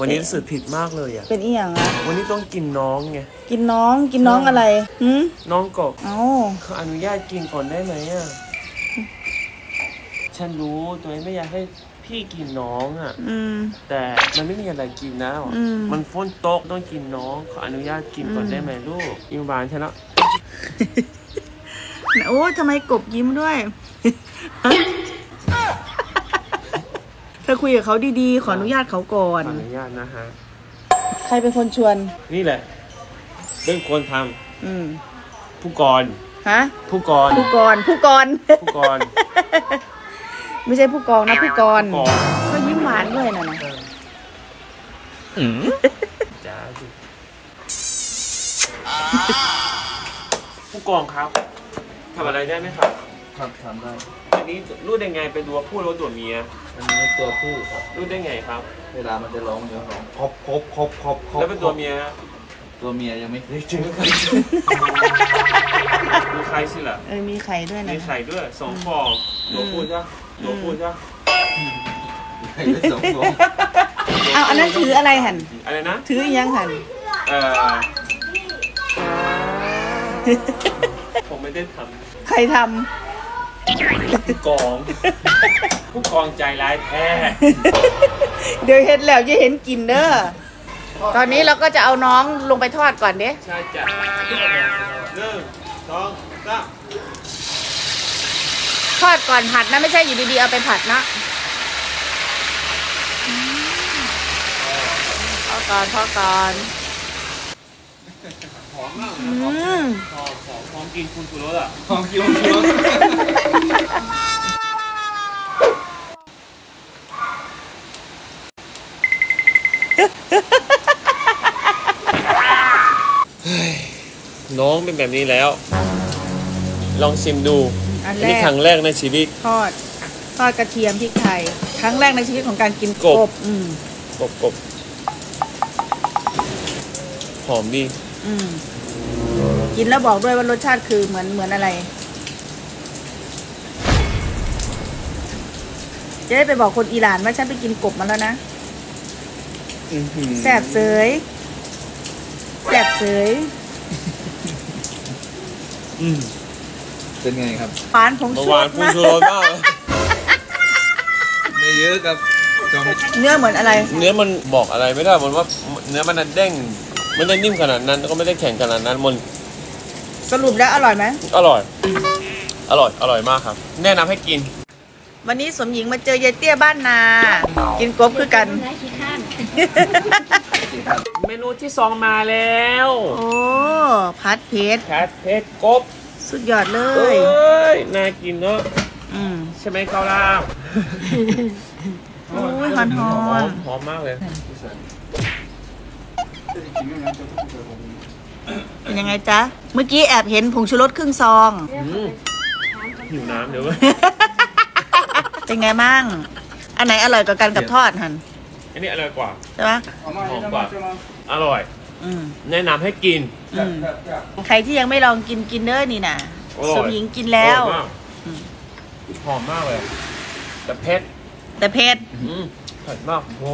วันนี้รู้สึกผิดมากเลยอะ เป็นอีหยังอะวันนี้ต้องกินน้องไง กินน้องกินน้องอะไรหืมน้องกบเอาเขาอนุญาตกินก่อนได้ไหมอะ ฉันรู้ตัวเองไม่อยากให้พี่กินน้องอะ อืม แต่มันไม่มีอะไรกินแล้วอืม มันฝนตกต้องกินน้องขออนุญาตกินก่อนได้ไหมลูกอิงบานฉันละโอ้ทำไมกบยิ้มด้วยเธอคุยกับเขาดีๆ ขออนุญาตเขาก่อขอนอนุญาตนะฮะ ใครเป็นคนชวน นี่แหละเป็นคนทอืมำผู้กรฮะ ผู้กรผู้กรผู้กรผู้กรไม่ใช่ผู้กองนะผู้กรผู้กรก็ยิ้มหวานด้วยนะนะจ้าดูผู้กองครับทำอะไรได้ไหมครับครับทำได้อันนี้รู้ได้ไงเป็นตัวผู้หรือตัวเมีย อันนี้ตัวผู้ครับ รู้ได้ไงครับ เวลามันจะร้องมันจะร้องครบครบครบครบครบแล้วเป็นตัวเมียฮะตัวเมียยังไม่เคยเจอดูใครสิล่ะเออมีไข่ด้วยนะมีไข่ด้วยสองฟองตัวผู้ใช่ปะตัวผู้ใช่ปะใครได้สองตัวเอาอันนั้นถืออะไรหันอะไรนะถืออีหยังหันเอ่อผมไม่ได้ทใครทำผู้กอง ผู้กองใจร้ายแท้ำเดี๋ยวเห็นแล้วจะเห็นกินเด้อ ตอนนี้เราก็จะเอาน้องลงไปทอดก่อนเด้ใช่จ้ะหนึ่งสองสามทอดก่อนผัดนะไม่ใช่อยู่ดีๆเอาไปผัดนะทอดก่อนทอดก่อนหอมมากอืนะหอมมหอมหอมหอมกินคุณชูรสอะหอมคิ้วคิ้ว น้องเป็นแบบนี้แล้ว ลองชิมดู อันอันแรนี้กครั้งแรกในชีวิต ทอด ทอดกระเทียมพริกไทย ครั้งแรกในชีวิตของการกินกบ อืม กบกบหอมดีอืม กินแล้วบอกด้วยว่ารสชาติคือเหมือนเหมือนอะไร จะได้ไปบอกคนอิหร่านว่าฉันไปกินกบมาแล้วนะอื้อหือ แสบเสยแสบเสยอืมเป็นไงครับหวานผงเมื่อชูรวานสคุณมากชูรสมากเลยไม่เยอะครับจอมเนื้อเหมือนอะไร เนื้อมันบอกอะไรไม่ได้มันว่าเนื้อมันนั้นเด้งไม่ได้นิ่มขนาดนั้นแล้วก็ไม่ได้แข็งขนาดนั้นมันสรุปแล้วอร่อยไหมอร่อย อร่อย อร่อยมากครับ แนะนำให้กิน วันนี้สมหญิงมาเจอยายเตี้ยบ้านนา กินกบคือกัน เมนูที่สองมาแล้วโอ้พัดเพชรแคทเพชรกบสุดยอดเลเอ้ย ยน่ากินเนอะอืมใช่ไหมข้าวลาบโอ้ยหอนหอหอมนหอมมากเลยเป็นยังไงจ๊ะ เมื่อกี้แอบเห็นผงชูรสครึ่งซอง อืมหิวน้ำเดี๋ยวเว้ยเป็นไงมั่ง อันไหนอร่อยกว่ากันกับทอดหัน อันนี้อร่อยกว่าใช่ปะหอมกว่าอร่อยอืมแนะนำให้กินอืมใครที่ยังไม่ลองกินกินเด้อนี่นะอร่อยสมหญิงกินแล้ว อร่อยมากอืม หอมมากเลย แต่เผ็ดแต่เผ็ดอืมเผ็ดมากโห